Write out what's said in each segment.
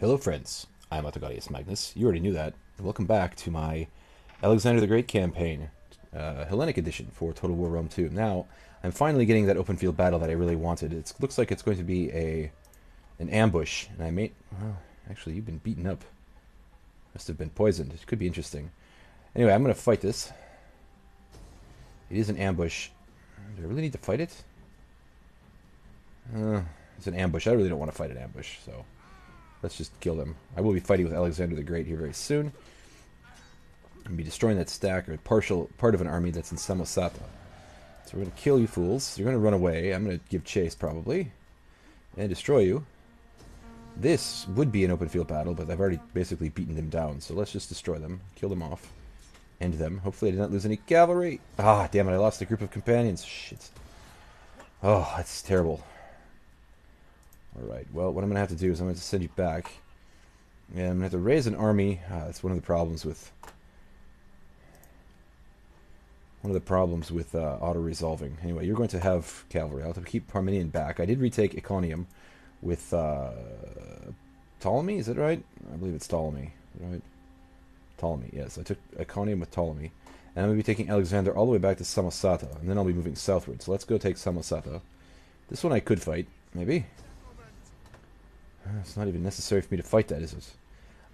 Hello, friends. I'm Ahdohgahlius Magnus. You already knew that. Welcome back to my Alexander the Great campaign, uh, Hellenic edition for Total War Rome 2. Now, I'm finally getting that open field battle that I really wanted. It looks like it's going to be a an ambush, and I may. Well, actually, you've been beaten up. Must have been poisoned. It could be interesting. Anyway, I'm going to fight this. It is an ambush. Do I really need to fight it? Uh, it's an ambush. I really don't want to fight an ambush, so let's just kill them. I will be fighting with Alexander the Great here very soon. I'll be destroying that stack or partial part of an army that's in Samosata. So we're going to kill you fools. You're going to run away. I'm going to give chase probably and destroy you. This would be an open field battle, but I've already basically beaten them down. So let's just destroy them, kill them off, end them. Hopefully I did not lose any cavalry. Ah, damn it, I lost a group of companions. Shit. Oh, that's terrible. Alright, well, what I'm going to have to do is I'm going to send you back. And I'm going to have to raise an army. Ah, that's one of the problems with... One of the problems with uh, auto-resolving. Anyway, you're going to have cavalry. I'll have to keep Parmenion back. I did retake Iconium with uh, Ptolemy, is it right? I believe it's Ptolemy, right? Ptolemy, yes. I took Iconium with Ptolemy. And I'm going to be taking Alexander all the way back to Samosata, and then I'll be moving southward. So let's go take Samosata. This one I could fight, maybe. It's not even necessary for me to fight that, is it?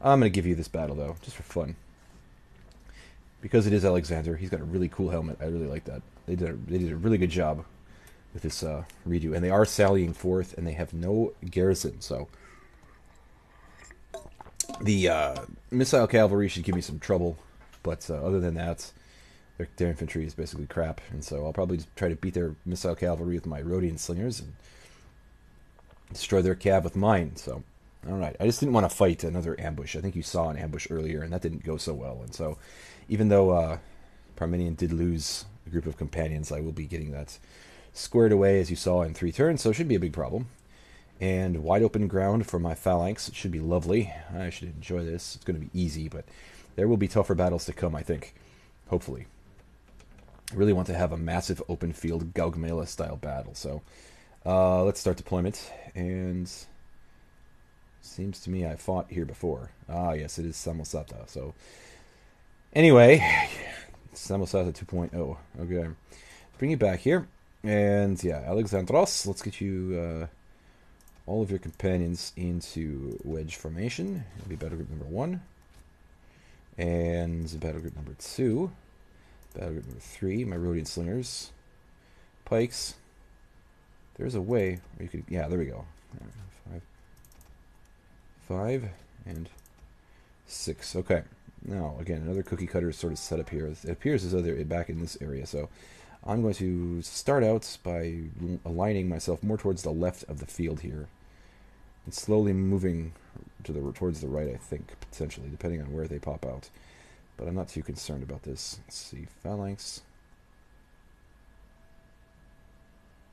I'm going to give you this battle, though, just for fun. Because it is Alexander, he's got a really cool helmet. I really like that. They did a, they did a really good job with this uh, redo. And they are sallying forth, and they have no garrison, so... The uh, missile cavalry should give me some trouble, but uh, other than that, their, their, infantry is basically crap, and so I'll probably try to beat their missile cavalry with my Rhodian slingers and destroy their cav with mine. So, all right, I just didn't want to fight another ambush. I think you saw an ambush earlier, and that didn't go so well. And so, even though uh, Parmenion did lose a group of companions, I will be getting that squared away, as you saw, in three turns, so it should be a big problem. And wide open ground for my phalanx. It should be lovely. I should enjoy this. It's going to be easy, but there will be tougher battles to come, I think. Hopefully. I really want to have a massive open field Gaugamela style battle. So uh, let's start deployment. And seems to me I fought here before. Ah, yes, it is Samosata. So anyway, Samosata 2.0. Okay. Bring you back here. And yeah, Alexandros, let's get you uh, all of your companions into wedge formation. It'll be battle group number one. And battle group number two. Battle group number three, my Rhodian slingers. Pikes. There's a way where you could, yeah, there we go. Five. Five and six. Okay. Now, again, another cookie cutter sort of setup here. It appears as though they're back in this area, so I'm going to start out by aligning myself more towards the left of the field here. And slowly moving to the towards the right, I think, potentially, depending on where they pop out. But I'm not too concerned about this. Let's see, phalanx.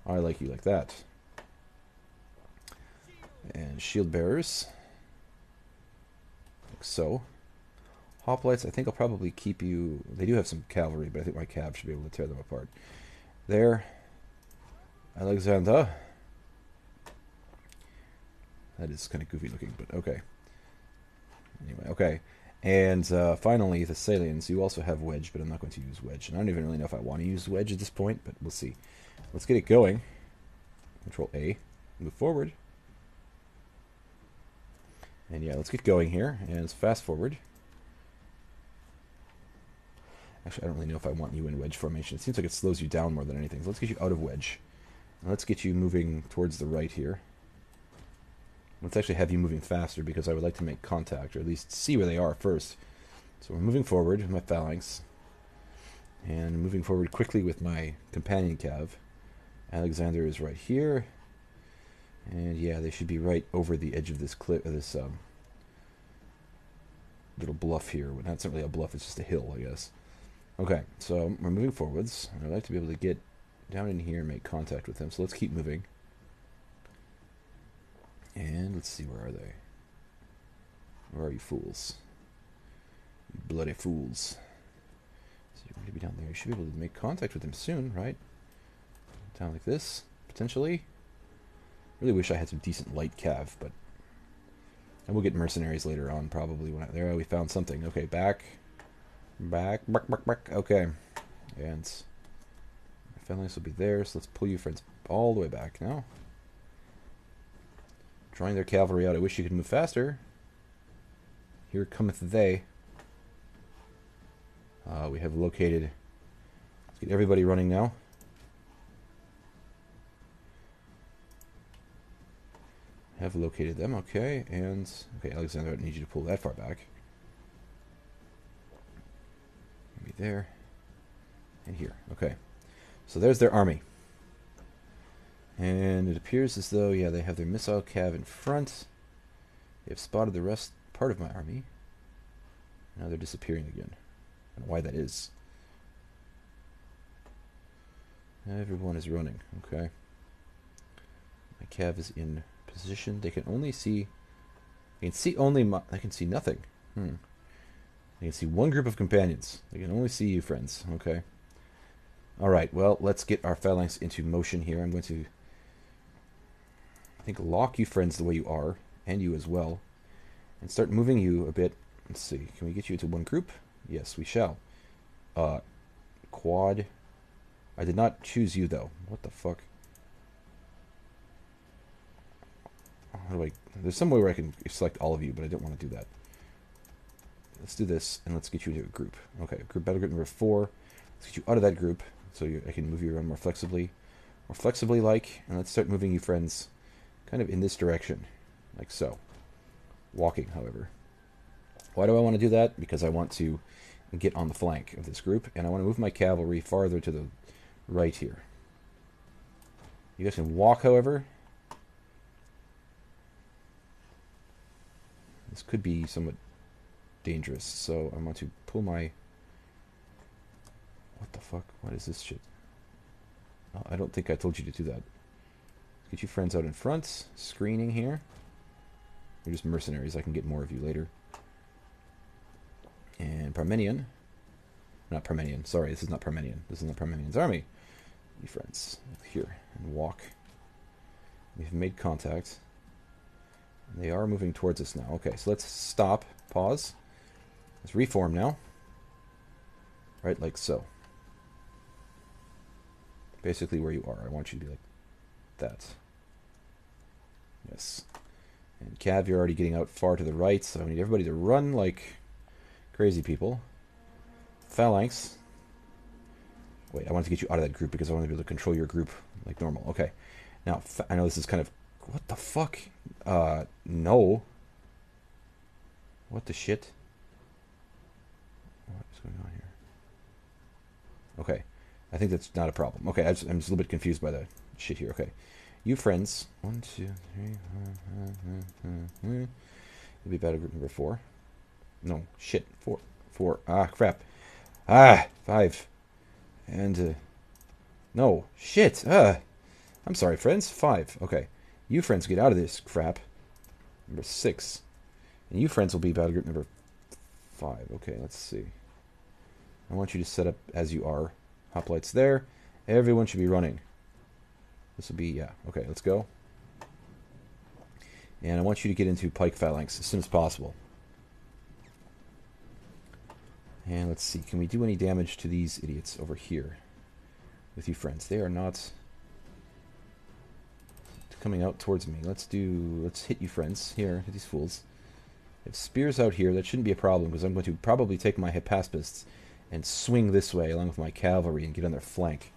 I like you like that. And shield bearers. Like so. Hoplites, I think I'll probably keep you... They do have some cavalry, but I think my cab should be able to tear them apart. There. Alexander. That is kind of goofy looking, but okay. Anyway, okay. And uh, finally, Thessalians. You also have Wedge, but I'm not going to use Wedge. And I don't even really know if I want to use Wedge at this point, but we'll see. Let's get it going. Control A. Move forward. And yeah, let's get going here. And let's fast forward. Actually, I don't really know if I want you in wedge formation. It seems like it slows you down more than anything. So let's get you out of wedge. Let's get you moving towards the right here. Let's actually have you moving faster because I would like to make contact, or at least see where they are first. So we're moving forward with my phalanx. And moving forward quickly with my companion cav. Alexander is right here. And yeah, they should be right over the edge of this cliff, this um, little bluff here. Well, not really a bluff, it's just a hill, I guess. Okay, so we're moving forwards. I'd like to be able to get down in here and make contact with them. So let's keep moving. And let's see, where are they? Where are you fools? You bloody fools. So you're going to be down there. You should be able to make contact with them soon, right? Down like this, potentially. Really wish I had some decent light cav, but And we'll get mercenaries later on, probably. When I, there, we found something. Okay, back. Back, back, back, back. Okay. And phalanx will be there, so let's pull you friends all the way back now. Drawing their cavalry out. I wish you could move faster. Here cometh they. Uh, we have located... Let's get everybody running now. Have located them, okay, and... Okay, Alexander, I need you to pull that far back. Maybe there. And here, okay. So there's their army. And it appears as though, yeah, they have their missile cav in front. They have spotted the rest part of my army. Now they're disappearing again. I don't know why that is. Everyone is running. Okay. My cav is in position. They can only see. They can see only. My, they can see nothing. Hmm. They can see one group of companions. They can only see you, friends. Okay. All right. Well, let's get our phalanx into motion here. I'm going to. I think lock you, friends, the way you are, and you as well, and start moving you a bit. Let's see. Can we get you into one group? Yes, we shall. Uh, quad. I did not choose you though. What the fuck? How do I? There's some way where I can select all of you, but I don't want to do that. Let's do this, and let's get you into a group. Okay, group battle group number four. Let's get you out of that group, so you, I can move you around more flexibly, more flexibly like, and let's start moving you friends, kind of in this direction, like so. Walking, however. Why do I want to do that? Because I want to get on the flank of this group, and I want to move my cavalry farther to the right here. You guys can walk, however. This could be somewhat dangerous, so I want to pull my... What the fuck? What is this shit? Oh, I don't think I told you to do that. Get you friends out in front. Screening here. You're just mercenaries. I can get more of you later. And Parmenion. Not Parmenion. Sorry, this is not Parmenion. This is not Parmenion's army. You friends. Here. And walk. We've made contact. They are moving towards us now. Okay, so let's stop. Pause. Let's reform now. Right, like so. Basically where you are. I want you to be like that. Yes. And Cav, you're already getting out far to the right, so I need everybody to run like crazy people. Phalanx. Wait, I want to get you out of that group because I want to be able to control your group like normal. Okay. Now, I know this is kind of... What the fuck? Uh, no. What the shit? What is going on here? Okay. I think that's not a problem. Okay, I'm just, I'm just a little bit confused by the shit here. Okay. You friends. One, two, three. You'll be battle group number four. No, shit. Four. Four. Ah, crap. Ah, five. And, uh, no, shit. Ah. I'm sorry, friends. Five. Okay. You friends get out of this crap. Number six. And you friends will be battle group number five. Okay, let's see. I want you to set up as you are. Hoplites there. Everyone should be running. This will be, yeah. Okay, let's go. And I want you to get into pike phalanx as soon as possible. And let's see, can we do any damage to these idiots over here with you friends? They are not coming out towards me. Let's do, let's hit you friends. Here, hit these fools. If spears out here, that shouldn't be a problem because I'm going to probably take my Hypaspists and swing this way along with my cavalry and get on their flank.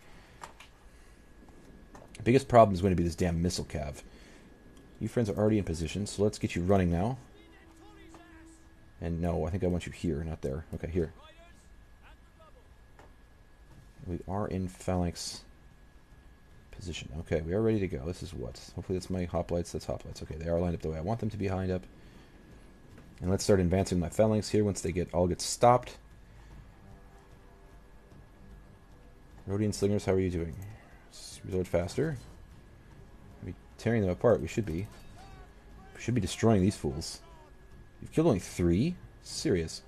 The biggest problem is going to be this damn missile cav. You friends are already in position, so let's get you running now. And no, I think I want you here, not there. Okay, here. We are in phalanx position. Okay, we are ready to go. This is what? Hopefully that's my hoplites. That's hoplites. Okay, they are lined up the way I want them to be lined up. And let's start advancing my phalanx here once they get all get stopped. Rhodian slingers, how are you doing? Reload faster. Are we tearing them apart? We should be. We should be destroying these fools. You've killed only three? Serious.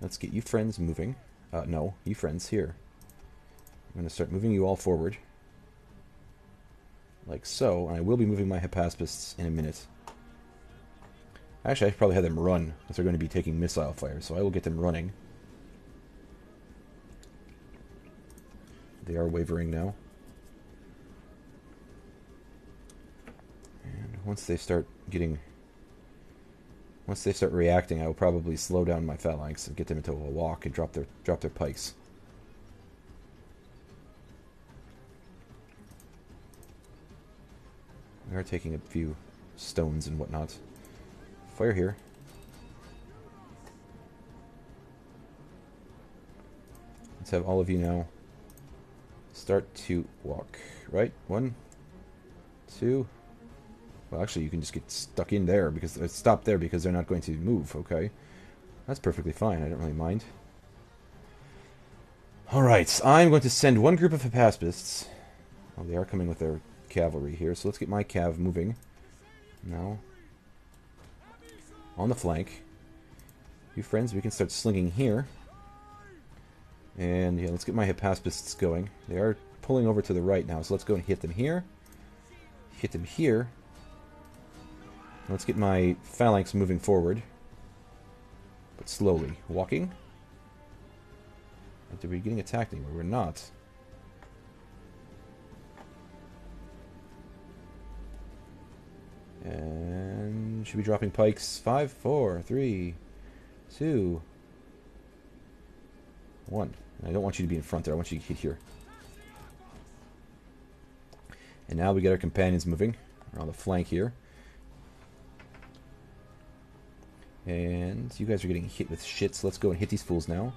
Let's get you friends moving. Uh, no, you friends here. I'm going to start moving you all forward. like so, and I will be moving my Hypaspists in a minute. Actually, I should probably have them run, because they're going to be taking missile fire, so I will get them running. They are wavering now. And once they start getting... Once they start reacting, I will probably slow down my phalanx and get them into a walk and drop their drop their pikes. We are taking a few stones and whatnot. Fire here. Let's have all of you now start to walk. Right? One, two. Well, actually, you can just get stuck in there because uh, stop there because they're not going to move. Okay, that's perfectly fine. I don't really mind. All right, I'm going to send one group of Hypaspists. Well, they are coming with their cavalry here, so let's get my cav moving. Now, on the flank. You friends, we can start slinging here. And yeah, let's get my Hypaspists going. They are pulling over to the right now, so let's go and hit them here. Hit them here. Let's get my phalanx moving forward. But slowly. Walking. Are we getting attacked anywhere? We're not. Should be dropping pikes. Five, four, three, two, one. I don't want you to be in front there. I want you to hit here. And now we get our companions moving around the flank here. And you guys are getting hit with shit, so let's go and hit these fools now.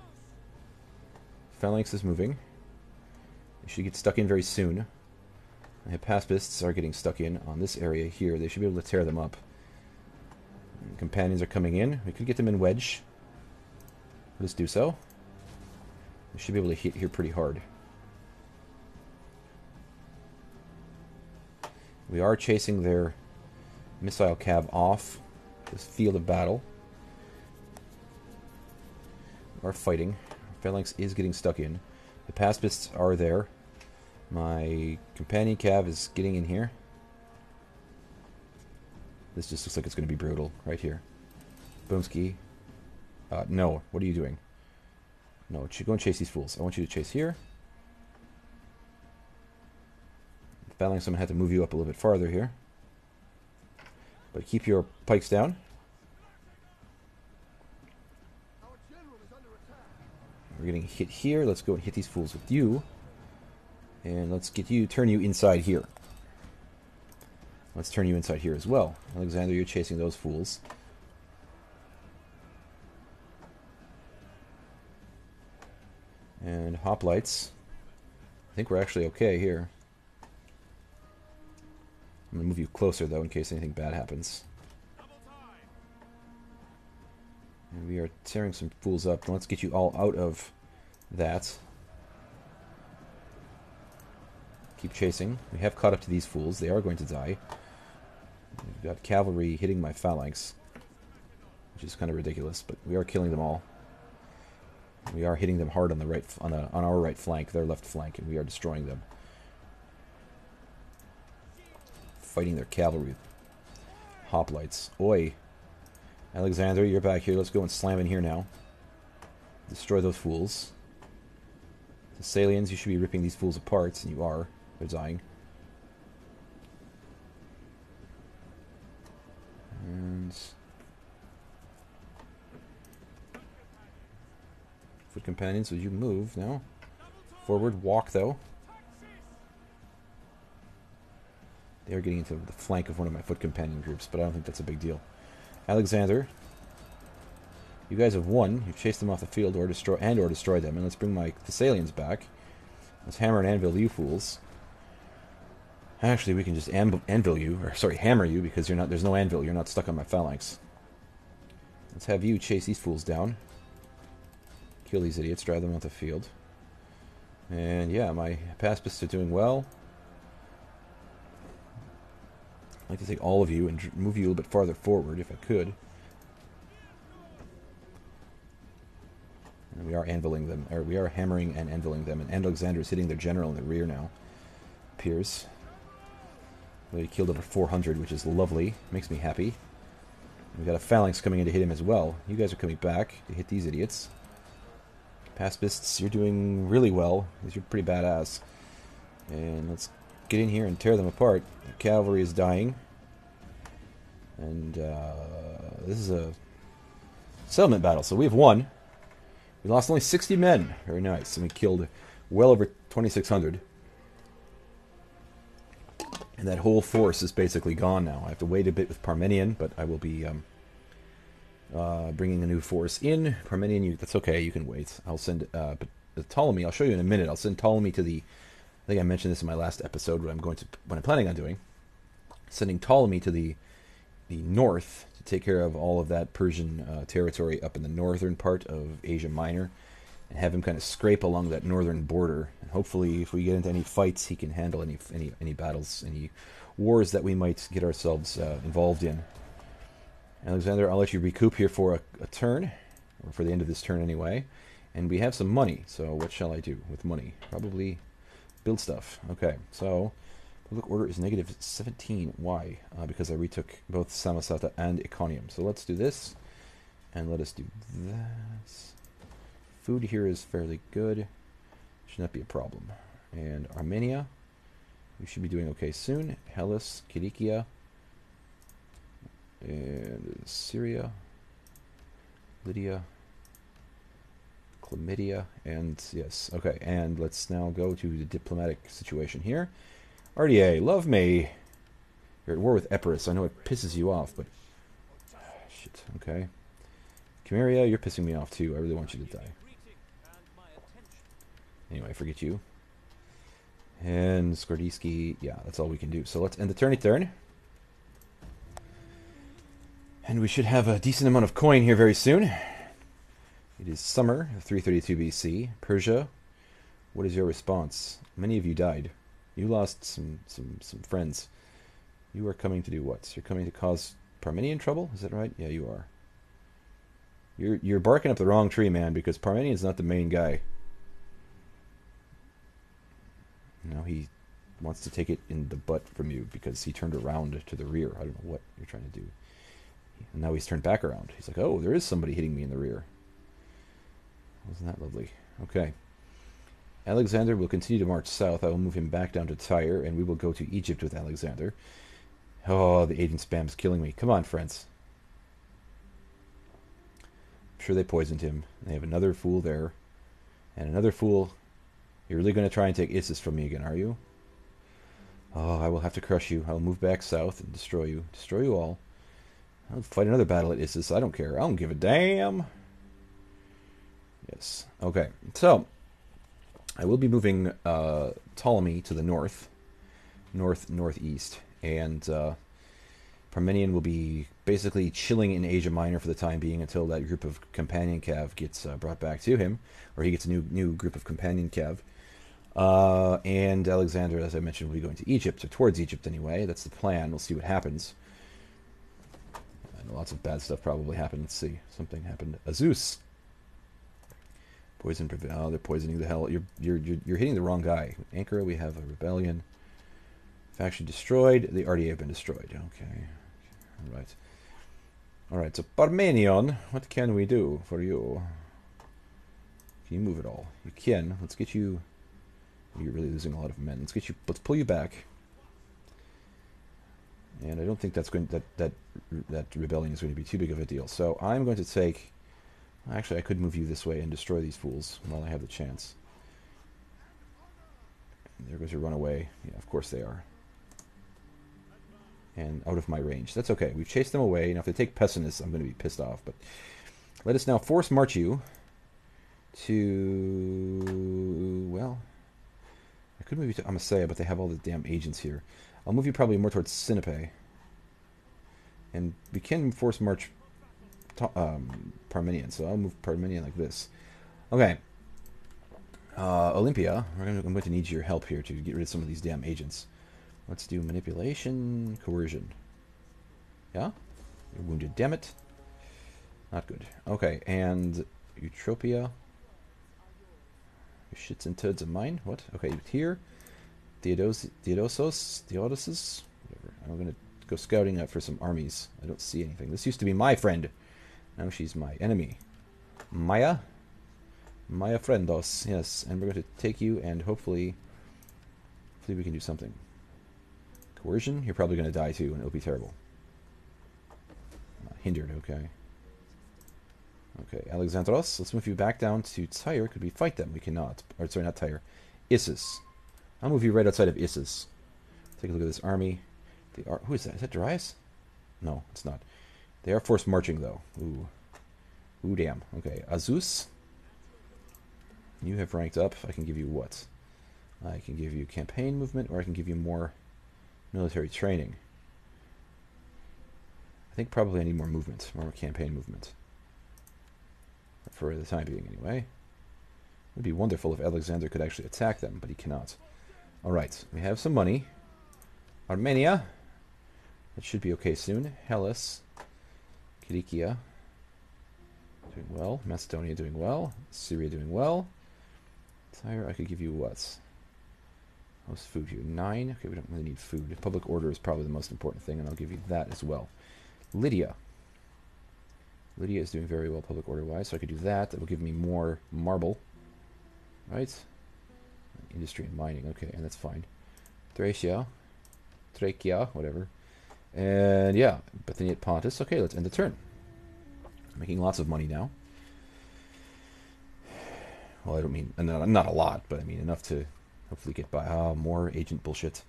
Phalanx is moving. They should get stuck in very soon. The Hypaspists are getting stuck in on this area here. They should be able to tear them up. Companions are coming in. We could get them in wedge. Let's do so. We should be able to hit here pretty hard. We are chasing their missile cav off this field of battle. We are fighting. Phalanx is getting stuck in. The Hypaspists are there. My companion cav is getting in here. This just looks like it's going to be brutal right here. Boomski. Uh, no, what are you doing? No, go and chase these fools. I want you to chase here. Phalanx, I'm going to have to move you up a little bit farther here. But keep your pikes down. We're getting hit here. Let's go and hit these fools with you. And let's get you, turn you inside here. Let's turn you inside here as well. Alexander, you're chasing those fools. And hoplites. I think we're actually okay here. I'm going to move you closer, though, in case anything bad happens. And we are tearing some fools up. let's get you all out of that. Keep chasing. We have caught up to these fools. They are going to die. We've got cavalry hitting my phalanx, which is kind of ridiculous, but we are killing them all. We are hitting them hard on the right on, on our right flank, their left flank, and we are destroying them. Fighting their cavalry. Hoplites. Oi. Alexander, you're back here. Let's go and slam in here now. Destroy those fools. Thessalians, you should be ripping these fools apart, and you are. They're dying. And... Foot companions, would you move now? Forward, walk though. They are getting into the flank of one of my foot companion groups, but I don't think that's a big deal. Alexander, you guys have won. You've chased them off the field or destroy and or destroyed them. And let's bring my Thessalians back. Let's hammer and anvil you fools. Actually, we can just anvil you, or sorry, hammer you, because you're not. There's no anvil. You're not stuck on my phalanx. Let's have you chase these fools down. Kill these idiots. Drive them off the field. And yeah, my Hypaspists are doing well. I'd like to take all of you and move you a little bit farther forward, if I could. And we are anviling them, or we are hammering and anviling them, and Alexander is hitting their general in the rear now. Appears. He killed over 400, which is lovely. Makes me happy. We got a phalanx coming in to hit him as well. You guys are coming back to hit these idiots. Hypaspists, you're doing really well. You're pretty badass. And let's get in here and tear them apart. The cavalry is dying. And uh, this is a settlement battle, so we have won. We lost only 60 men. Very nice. And we killed well over 2,600. And that whole force is basically gone now. I have to wait a bit with Parmenion, but I will be um, uh, bringing a new force in. Parmenion, you, that's okay. You can wait. I'll send. Uh, but Ptolemy, I'll show you in a minute. I'll send Ptolemy to the. I think I mentioned this in my last episode. What I'm going to, what I'm planning on doing, sending Ptolemy to the, the north to take care of all of that Persian uh, territory up in the northern part of Asia Minor and have him kind of scrape along that northern border. And hopefully, if we get into any fights, he can handle any any any battles, any wars that we might get ourselves uh, involved in. Alexander, I'll let you recoup here for a, a, turn, or for the end of this turn anyway. And we have some money, so what shall I do with money? Probably build stuff. Okay, so public order is negative 17. Why? Uh, because I retook both Samosata and Iconium. So let's do this, and let us do this. Food here is fairly good. Should not be a problem. And Armenia, we should be doing okay soon. Hellas, Kilikia, and Syria, Lydia, Chlamydia, and yes, okay. And let's now go to the diplomatic situation here. RDA, love me. You're at war with Epirus. I know it pisses you off, but shit. Okay. Chimeria, you're pissing me off too. I really want you to die. Anyway, forget you. And Skordiski, yeah, that's all we can do. So let's end the turny turn. And we should have a decent amount of coin here very soon. It is summer, 332 BC. Persia, what is your response? Many of you died. You lost some, some, some friends. You are coming to do what? You're coming to cause Parmenion trouble? Is that right? Yeah, you are. You're, you're barking up the wrong tree, man, because Parmenion's not the main guy. You know, he wants to take it in the butt from you because he turned around to the rear. I don't know what you're trying to do. And now he's turned back around. He's like, oh, there is somebody hitting me in the rear. Wasn't that lovely? Okay. Alexander will continue to march south. I will move him back down to Tyre, and we will go to Egypt with Alexander. Oh, the agent spam is killing me. Come on, friends. I'm sure they poisoned him. They have another fool there. And another fool you're really going to try and take Issus from me again, are you? Oh, I will have to crush you. I will move back south and destroy you. Destroy you all. I'll fight another battle at Issus. I don't care. I don't give a damn. Yes. Okay. So, I will be moving uh, Ptolemy to the north, north northeast, and uh, Parmenion will be basically chilling in Asia Minor for the time being until that group of companion cav gets uh, brought back to him, or he gets a new new group of companion cav. Uh, and Alexander, as I mentioned, will be going to Egypt, or towards Egypt anyway. That's the plan. We'll see what happens. lots of bad stuff probably happened. Let's see. Something happened. Azus. Poison. Oh, they're poisoning the hell. You're, you're, you're, you're hitting the wrong guy. Ankara, we have a rebellion. Faction destroyed. The RDA have been destroyed. Okay. Right. All right. So Parmenion, what can we do for you? Can you move it all? You can. Let's get you you're really losing a lot of men. Let's get you. Let's pull you back. And I don't think that's going that that that rebellion is going to be too big of a deal. So I'm going to take. Actually, I could move you this way and destroy these fools while I have the chance. And there goes your runaway. Yeah, of course they are. And out of my range. That's okay. We've chased them away. Now, if they take Pessinus, I'm going to be pissed off. But let us now force march you to well I could move you to Amasea, but they have all the damn agents here. I'll move you probably more towards Sinope. And we can force march um, Parmenion, so I'll move Parmenion like this. Okay. Uh, Olympia, I'm going to need your help here to get rid of some of these damn agents. Let's do manipulation, coercion. Yeah? You're wounded, damn it. Not good. Okay, and Eutropia shits and turds of mine. What? Okay, here. Theodos Theodosos? Theodosus? whatever. I'm to go scouting out for some armies. I don't see anything. This used to be my friend. Now she's my enemy. Maya? Maya friendos, yes. And we're going to take you and hopefully, hopefully we can do something. Coercion? You're probably going to die too, and it'll be terrible. Uh, hindered, okay. Okay, Alexandros, let's move you back down to Tyre. Could we fight them? We cannot. Or, sorry, not Tyre. Issus. I'll move you right outside of Issus. Take a look at this army. The Ar who is that? Is that Darius? No, it's not. They are forced marching, though. Ooh. Ooh, damn. Okay, Azus. You have ranked up. I can give you what? I can give you campaign movement, or I can give you more military training. I think probably I need more movements, more campaign movements. for the time being anyway. It would be wonderful if Alexander could actually attack them, but he cannot. Alright, we have some money. Armenia. That should be okay soon. Hellas. Kilikia. Doing well. Macedonia doing well. Syria doing well. Tyre, I could give you what? Most food here? Nine? Okay, we don't really need food. Public order is probably the most important thing, and I'll give you that as well. Lydia. Lydia is doing very well public order-wise, so I could do that. That will give me more marble. Right? Industry and mining. Okay, and that's fine. Thracia. Trachea, whatever. And yeah, Bethany at Pontus. Okay, let's end the turn. making lots of money now. Well, I don't mean, not a lot, but I mean enough to hopefully get by. Ah, more agent bullshit.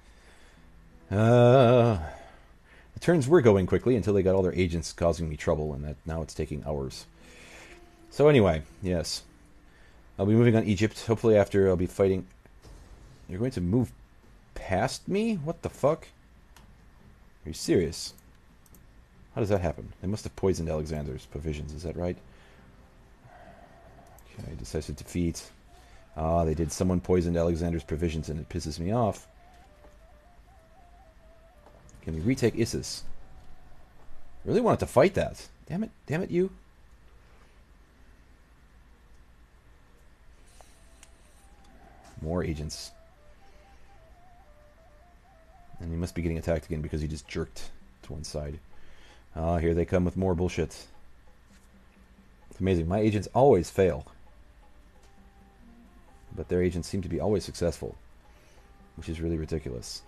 Uh, the turns were going quickly until they got all their agents causing me trouble, and that now it's taking hours. So anyway, yes. I'll be moving on Egypt. Hopefully after I'll be fighting... You're going to move past me? What the fuck? Are you serious? How does that happen? They must have poisoned Alexander's provisions, is that right? Okay, decisive defeat. Ah, they did. Someone poisoned Alexander's provisions and it pisses me off. Can we retake Issus? Really wanted to fight that. Damn it. Damn it, you. More agents. And he must be getting attacked again because he just jerked to one side. Ah, here they come with more bullshit. It's amazing. My agents always fail. But their agents seem to be always successful. Which is really ridiculous.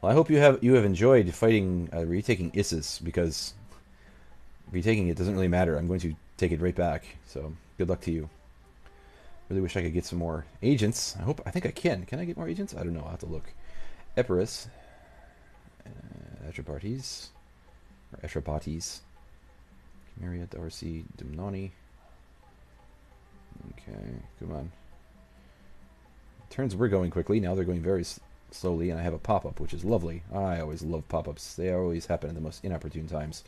Well, I hope you have you have enjoyed fighting uh, retaking Issus because retaking it doesn't really matter. I'm going to take it right back. So good luck to you. Really wish I could get some more agents. I hope I think I can. Can I get more agents? I don't know. I'll have to look. Epirus, uh, Atrapartes, or Etrapates, Chimeria, Darcy, Dumnoni. Okay, come on. Turns were going quickly. Now they're going very slowly, and I have a pop-up, which is lovely. I always love pop-ups. They always happen at the most inopportune times.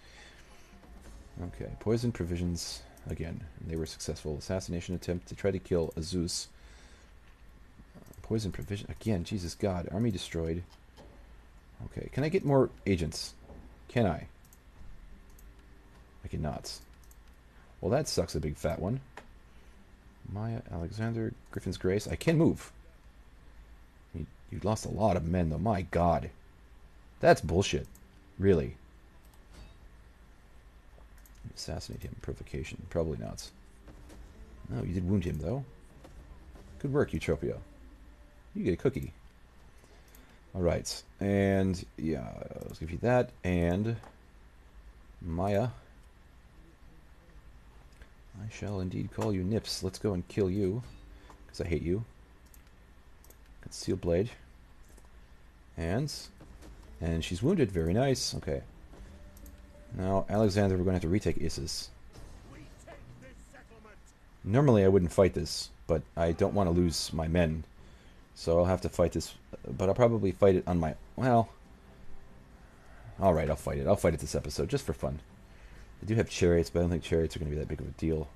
Okay, poison provisions again. They were successful. Assassination attempt to try to kill Azus. Poison provision again. Jesus God, army destroyed. Okay, can I get more agents? Can I? I cannot. Well, that sucks. A big fat one. Maya Alexander Griffin's Grace. I can move. You lost a lot of men, though. My God. That's bullshit. Really. Assassinate him. Provocation. Probably not. No, you did wound him, though. Good work, Eutropia. You get a cookie. Alright. And, yeah, let's give you that. And Maya. I shall indeed call you Nips. Let's go and kill you. Because I hate you. Steel blade. Hands. And she's wounded. Very nice. Okay. Now, Alexander, we're going to have to retake Issus. Normally I wouldn't fight this, but I don't want to lose my men. So I'll have to fight this, but I'll probably fight it on my... Well... Alright, I'll fight it. I'll fight it this episode, just for fun. I do have chariots, but I don't think chariots are going to be that big of a deal.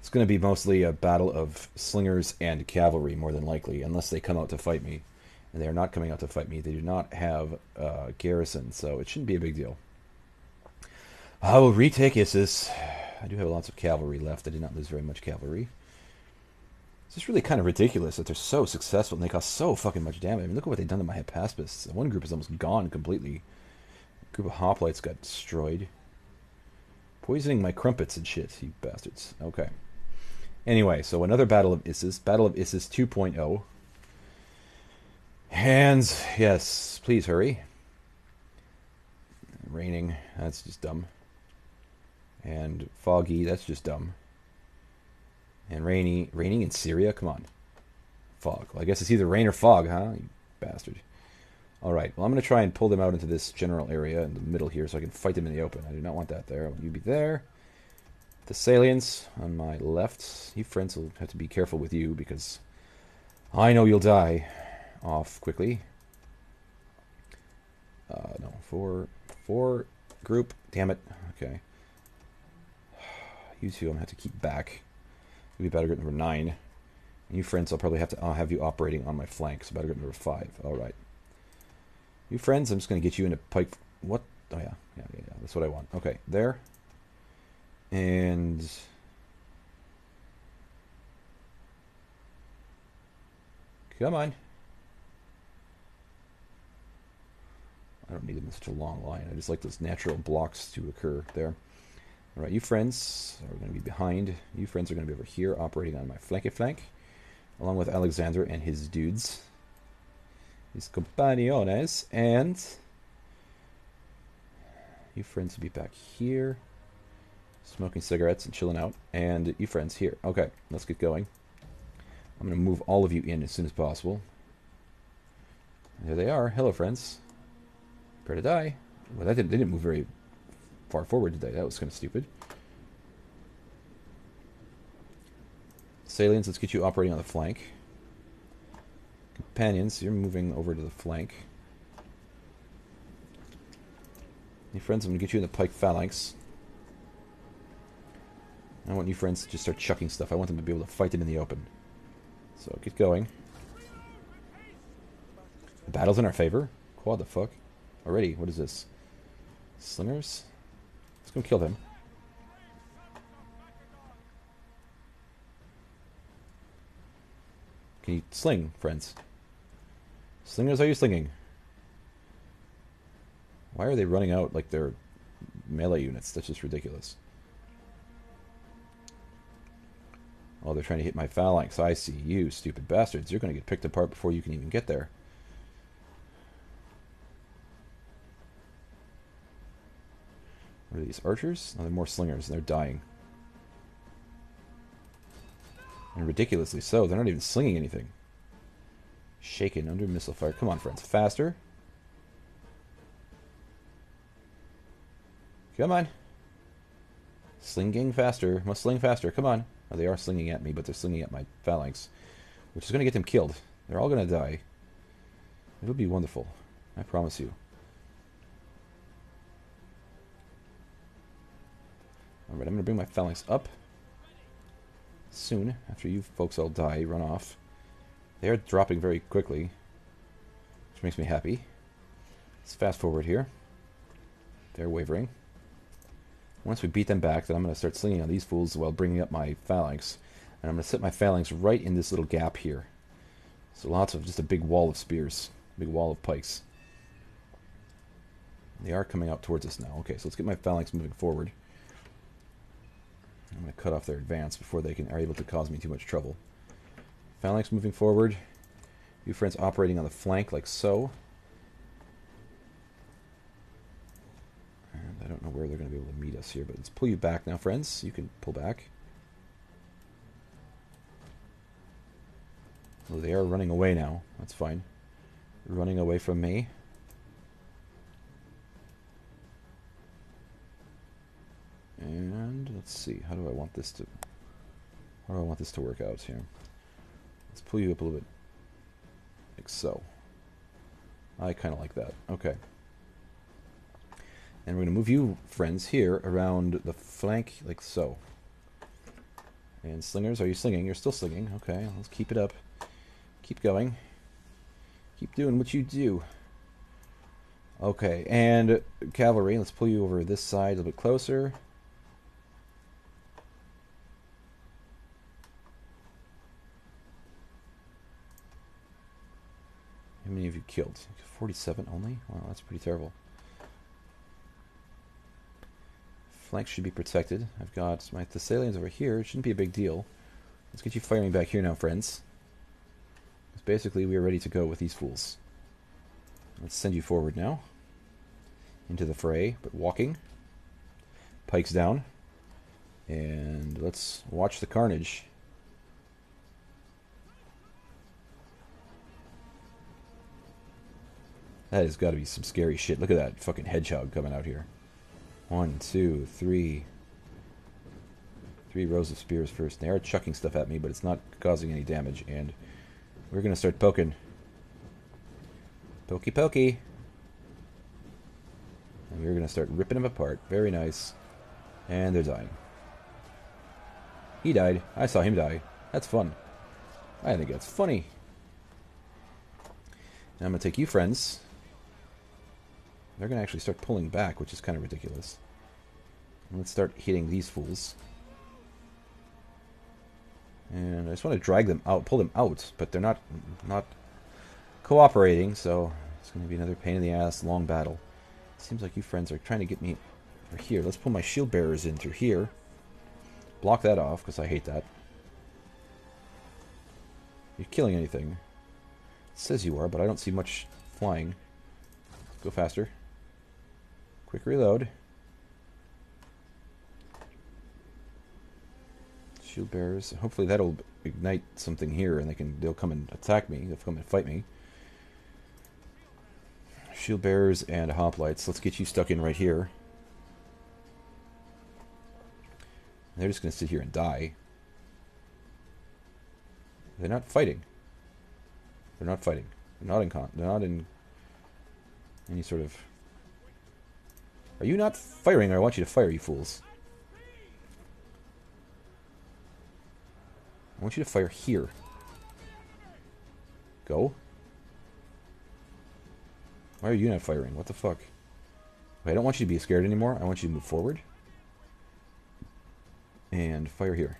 It's going to be mostly a battle of slingers and cavalry, more than likely, unless they come out to fight me. And they are not coming out to fight me. They do not have uh, garrison, so it shouldn't be a big deal. I will retake Issus. I do have lots of cavalry left. I did not lose very much cavalry. It's just really kind of ridiculous that they're so successful and they cause so fucking much damage. I mean, look at what they've done to my Hypaspis. One group is almost gone completely. A group of hoplites got destroyed. Poisoning my crumpets and shit, you bastards. Okay. Anyway, so another Battle of Issus. Battle of Issus 2.0. Hands, yes, please hurry. Raining, that's just dumb. And foggy, that's just dumb. And rainy, raining in Syria? Come on. Fog. Well, I guess it's either rain or fog, huh? You bastard. All right. Well, I'm going to try and pull them out into this general area in the middle here so I can fight them in the open. I do not want that there. You be there. Thessalians on my left. You friends will have to be careful with you because I know you'll die off quickly. Uh, no, four, four group. Damn it. Okay. You two I'm to have to keep back. You'll be battle group number nine. And you friends, I'll probably have to I'll have you operating on my flank. So battle group number five. All right. You friends, I'm just going to get you into pike. What? Oh yeah, yeah, yeah. That's what I want. Okay, there. And come on. I don't need them in such a long line. I just like those natural blocks to occur there. All right, you friends are going to be behind. You friends are going to be over here operating on my flanky flank, along with Alexander and his dudes, his compañones, and you friends will be back here, smoking cigarettes and chilling out, and you friends here. Okay, let's get going. I'm going to move all of you in as soon as possible. There they are. Hello, friends. Prepare to die. Well, that didn't, they didn't move very far forward today. That was kind of stupid. Salients, let's get you operating on the flank. Companions, you're moving over to the flank. Your friends, I'm going to get you in the pike phalanx. I want you friends to just start chucking stuff. I want them to be able to fight it in the open. So get going. The battle's in our favor? Quad the fuck? Already, what is this? Slingers? Let's go kill them. Can you sling, friends? Slingers, are you slinging? Why are they running out like they're melee units? That's just ridiculous. Oh, they're trying to hit my phalanx. I see you, stupid bastards. You're going to get picked apart before you can even get there. What are these, archers? No, they're more slingers, and they're dying. And ridiculously so, they're not even slinging anything. Shaken under missile fire. Come on, friends, faster. Come on. Slinging faster. Must sling faster. Come on. They are slinging at me, but they're slinging at my phalanx. Which is going to get them killed. They're all going to die. It'll be wonderful. I promise you. Alright, I'm going to bring my phalanx up. Soon, after you folks all die, run off. They are dropping very quickly. Which makes me happy. Let's fast forward here. They're wavering. Once we beat them back, then I'm going to start slinging on these fools while bringing up my phalanx. And I'm going to set my phalanx right in this little gap here. So lots of, just a big wall of spears. Big wall of pikes. They are coming out towards us now. Okay, so let's get my phalanx moving forward. I'm going to cut off their advance before they can are able to cause me too much trouble. Phalanx moving forward. You friends operating on the flank like so. I don't know where they're going to be able to meet us here, but let's pull you back now, friends. You can pull back. Well, they are running away now. That's fine. Running away from me. And let's see, how do I want this to how do I want this to work out here? Let's pull you up a little bit like so. I kind of like that. Okay. And we're going to move you, friends, here around the flank like so. And slingers, are you slinging? You're still slinging. Okay, let's keep it up. Keep going. Keep doing what you do. Okay, and cavalry, let's pull you over this side a little bit closer. How many of you killed? 47 only? Wow, that's pretty terrible. Flanks should be protected. I've got my Thessalians over here. It shouldn't be a big deal. Let's get you firing back here now, friends. Because basically, we are ready to go with these fools. Let's send you forward now. Into the fray, but walking. Pikes down. And let's watch the carnage. That has got to be some scary shit. Look at that fucking hedgehog coming out here. One, two, three. Three rows of spears first. They are chucking stuff at me, but it's not causing any damage. And we're going to start poking. Pokey pokey. And we're going to start ripping them apart. Very nice. And they're dying. He died. I saw him die. That's fun. I think that's funny. Now I'm going to take you friends. They're going to actually start pulling back, which is kind of ridiculous. Let's start hitting these fools. And I just want to drag them out, pull them out, but they're not not cooperating, so it's going to be another pain in the ass, long battle. Seems like you friends are trying to get me over here. Let's pull my shield bearers in through here. Block that off, because I hate that. You're killing anything. It says you are, but I don't see much flying. Go faster. Quick reload. Shield bearers. Hopefully that'll ignite something here, and they can they'll come and attack me. They'll come and fight me. Shield bearers and hoplites. Let's get you stuck in right here. They're just going to sit here and die. They're not fighting. They're not fighting. They're not in con. They're not in any sort of are you not firing? I want you to fire, you fools. I want you to fire here. Go. Why are you not firing? What the fuck? I don't want you to be scared anymore. I want you to move forward. And fire here.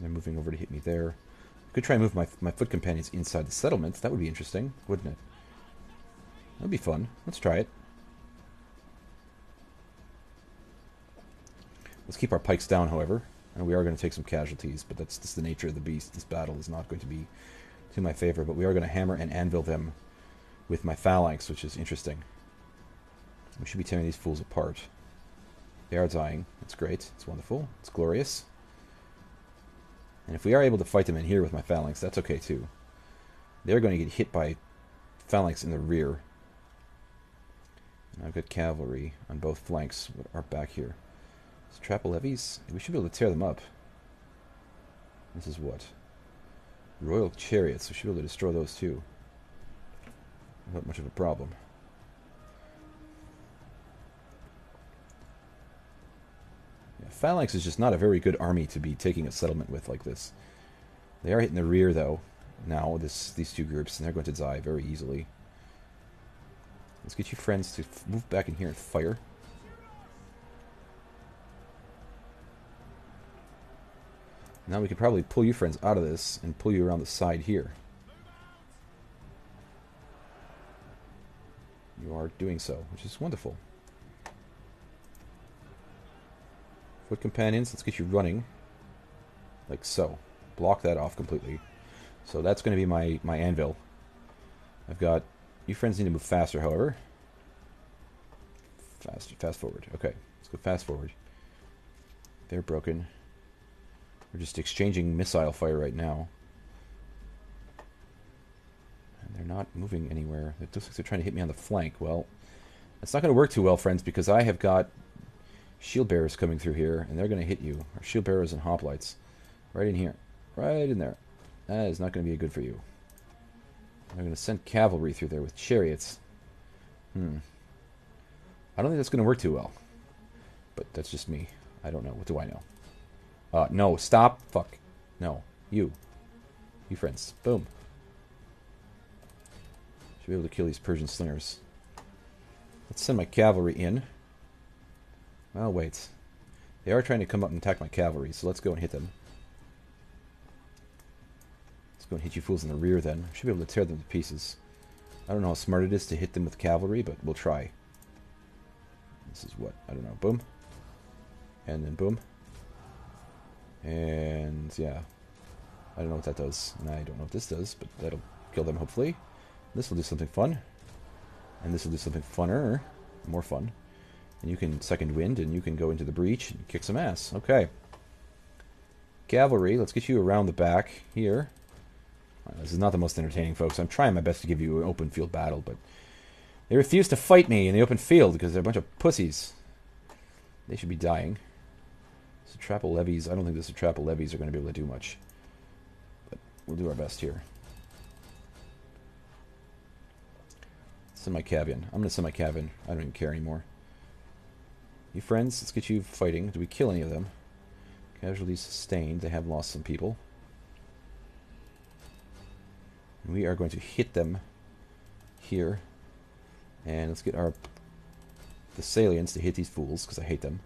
They're moving over to hit me there. Could try and move my, my foot companions inside the settlements. That would be interesting, wouldn't it? That'd be fun. Let's try it. Let's keep our pikes down, however. And we are going to take some casualties, but that's just the nature of the beast. This battle is not going to be to my favor, but we are going to hammer and anvil them with my phalanx, which is interesting. We should be tearing these fools apart. They are dying. That's great. It's wonderful. It's glorious. And if we are able to fight them in here with my phalanx, that's okay too. They're going to get hit by phalanx in the rear. And I've got cavalry on both flanks are back here. Satrapal levies, we should be able to tear them up. This is what? Royal chariots, we should be able to destroy those too. Not much of a problem. Phalanx is just not a very good army to be taking a settlement with like this. They are hitting the rear, though, now, this these two groups, and they're going to die very easily. Let's get you friends to move back in here and fire. Now we could probably pull you friends out of this and pull you around the side here. You are doing so, which is wonderful. Foot companions, let's get you running. Like so. Block that off completely. So that's going to be my, my anvil. I've got... You friends need to move faster, however. Fast, fast forward. Okay, let's go fast forward. They're broken. We're just exchanging missile fire right now. And they're not moving anywhere. It looks like they're trying to hit me on the flank. Well, that's not going to work too well, friends, because I have got shield bearers coming through here, and they're going to hit you. Our shield bearers and hoplites. Right in here. Right in there. That is not going to be good for you. They're going to send cavalry through there with chariots. Hmm. I don't think that's going to work too well. But that's just me. I don't know. What do I know? Uh, no, stop. Fuck. No. You. You friends. Boom. Should be able to kill these Persian slingers. Let's send my cavalry in. Well, wait. They are trying to come up and attack my cavalry, so let's go and hit them. Let's go and hit you fools in the rear then. Should be able to tear them to pieces. I don't know how smart it is to hit them with cavalry, but we'll try. This is what? I don't know. Boom. And then boom. And yeah. I don't know what that does. And I don't know what this does, but that'll kill them hopefully. This will do something fun. And this will do something funner. More fun. And you can second wind and you can go into the breach and kick some ass. Okay. Cavalry, let's get you around the back here. Uh, this is not the most entertaining, folks. I'm trying my best to give you an open field battle, but they refuse to fight me in the open field because they're a bunch of pussies. They should be dying. Satrapal levies, I don't think the Satrapal levies are going to be able to do much. But we'll do our best here. Semi-Cavian. I'm going to semi-Cavian. I don't even care anymore. You friends, let's get you fighting. Do we kill any of them? Casualties sustained. They have lost some people. We are going to hit them here. And let's get our Thessalians to hit these fools, because I hate them.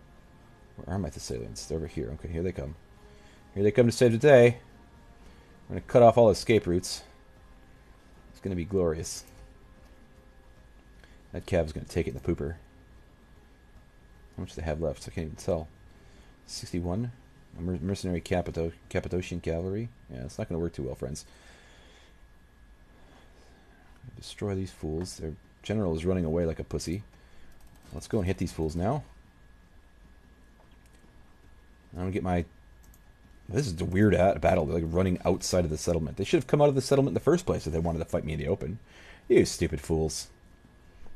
Where are my Thessalians? They're over here. Okay, here they come. Here they come to save the day. I'm going to cut off all escape routes. It's going to be glorious. That is going to take it in the pooper. How much they have left? I can't even tell. 61. mercenary Capito cavalry. Yeah, it's not going to work too well, friends. Destroy these fools. Their general is running away like a pussy. Let's go and hit these fools now. I'm going to get my... This is a weird battle. They're like running outside of the settlement. They should have come out of the settlement in the first place if they wanted to fight me in the open. You stupid fools.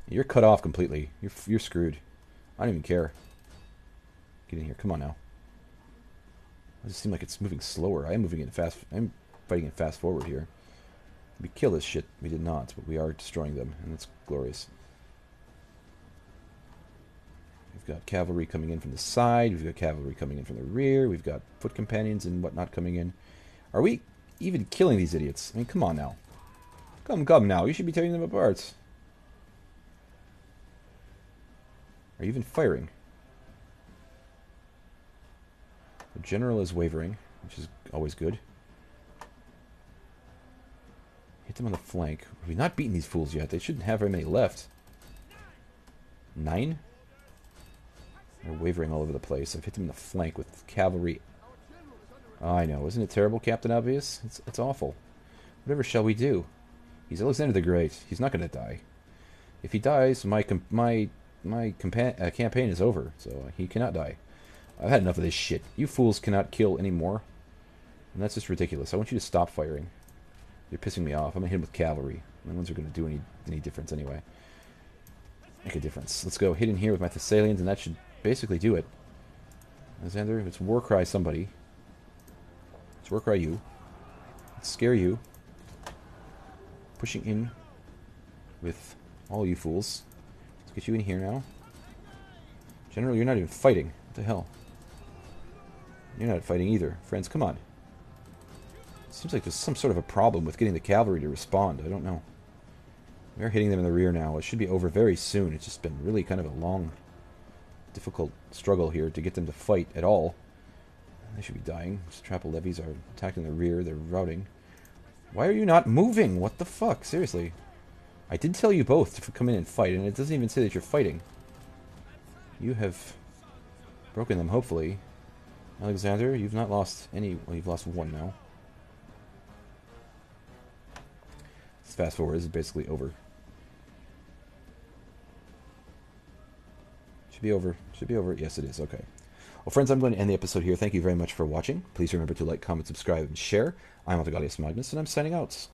You're cut off completely. You're, you're screwed. I don't even care. Get in here. Come on now. It just seems like it's moving slower. I am moving it fast. I'm fighting it fast forward here. We kill this shit. We did not, but we are destroying them, and it's glorious. We've got cavalry coming in from the side. We've got cavalry coming in from the rear. We've got foot companions and whatnot coming in. Are we even killing these idiots? I mean, come on now. Come, come now. You should be tearing them apart. Are you even firing? The general is wavering, which is always good. Hit them on the flank. We've not beaten these fools yet. They shouldn't have very many left. Nine? They're wavering all over the place. I've hit them in the flank with cavalry. Oh, I know. Isn't it terrible, Captain Obvious? It's, it's awful. Whatever shall we do? He's Alexander the Great. He's not going to die. If he dies, my my my uh, campaign is over, so he cannot die. I've had enough of this shit. You fools cannot kill anymore. And that's just ridiculous. I want you to stop firing. You're pissing me off. I'm to hit him with cavalry. None ones are going to do any, any difference anyway. Make a difference. Let's go hit in here with my Thessalians, and that should basically do it. Alexander, it's Warcry somebody. It's Warcry you. Let's scare you. Pushing in with all you fools. Let's get you in here now. General, you're not even fighting. What the hell? You're not fighting either. Friends, come on. Seems like there's some sort of a problem with getting the cavalry to respond. I don't know. We're hitting them in the rear now. It should be over very soon. It's just been really kind of a long, difficult struggle here to get them to fight at all. They should be dying. Satrapal levies are attacking the rear. They're routing. Why are you not moving? What the fuck? Seriously. I did tell you both to come in and fight, and it doesn't even say that you're fighting. You have broken them, hopefully. Alexander, you've not lost any... Well, you've lost one now. This fast forward This is basically over. Should be over. Should be over. Yes, it is. Okay. Well, friends, I'm going to end the episode here. Thank you very much for watching. Please remember to like, comment, subscribe, and share. I'm Ahdohgahlius Magnus, and I'm signing out.